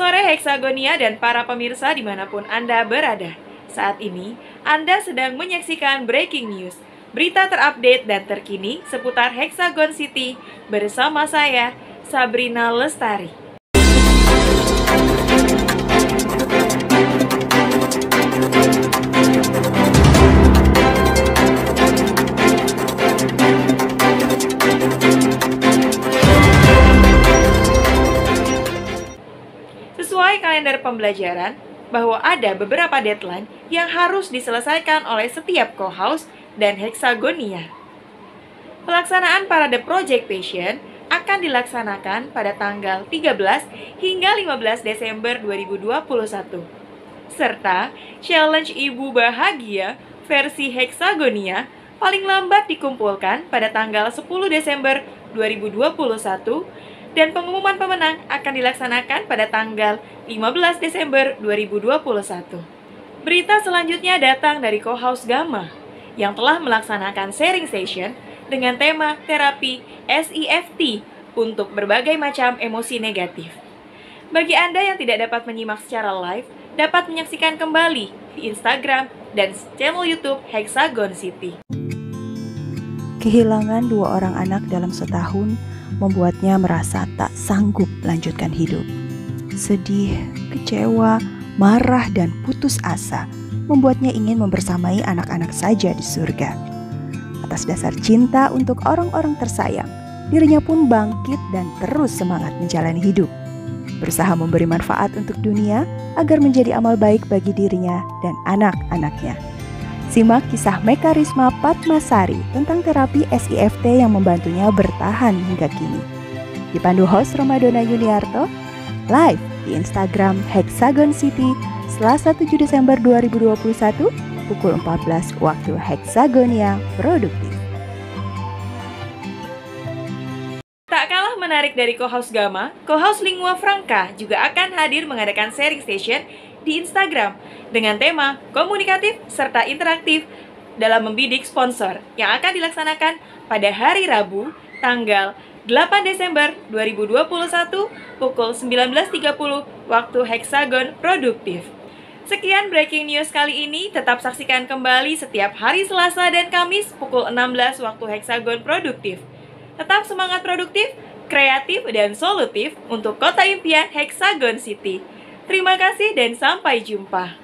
Hexagonia dan para pemirsa di mana pun Anda berada. Saat ini, Anda sedang menyaksikan Breaking News, berita terupdate dan terkini seputar Hexagon City bersama saya, Sabrina Lestari. Kalender pembelajaran, bahwa ada beberapa deadline yang harus diselesaikan oleh setiap co-house dan hexagonia. Pelaksanaan parade Project Passion akan dilaksanakan pada tanggal 13 hingga 15 Desember 2021. Serta Challenge Ibu Bahagia versi Hexagonia paling lambat dikumpulkan pada tanggal 10 Desember 2021 dan pengumuman pemenang akan dilaksanakan pada tanggal 15 Desember 2021. Berita selanjutnya datang dari Co-House Gamma yang telah melaksanakan sharing session dengan tema terapi SEFT untuk berbagai macam emosi negatif. Bagi Anda yang tidak dapat menyimak secara live, dapat menyaksikan kembali di Instagram dan channel YouTube Hexagon City. Kehilangan dua orang anak dalam setahun membuatnya merasa tak sanggup melanjutkan hidup. Sedih, kecewa, marah, dan putus asa membuatnya ingin membersamai anak-anak saja di surga. Atas dasar cinta untuk orang-orang tersayang, dirinya pun bangkit dan terus semangat menjalani hidup. Berusaha memberi manfaat untuk dunia agar menjadi amal baik bagi dirinya dan anak-anaknya. Simak kisah Mekarisma Patmasari tentang terapi SIFT yang membantunya bertahan hingga kini. Dipandu host Romadona Yuniarto, live di Instagram Hexagon City Selasa 7 Desember 2021 pukul 14 waktu Hexagonia Produktif. Tak kalah menarik dari Co-House Gama, Co-House Lingua Franca juga akan hadir mengadakan sharing session di Instagram dengan tema komunikatif serta interaktif dalam membidik sponsor yang akan dilaksanakan pada hari Rabu tanggal 8 Desember 2021 pukul 19.30 waktu Hexagon Produktif. Sekian breaking news kali ini, tetap saksikan kembali setiap hari Selasa dan Kamis pukul 16 waktu Hexagon Produktif. Tetap semangat produktif, kreatif, dan solutif untuk kota impian Hexagon City. Terima kasih dan sampai jumpa.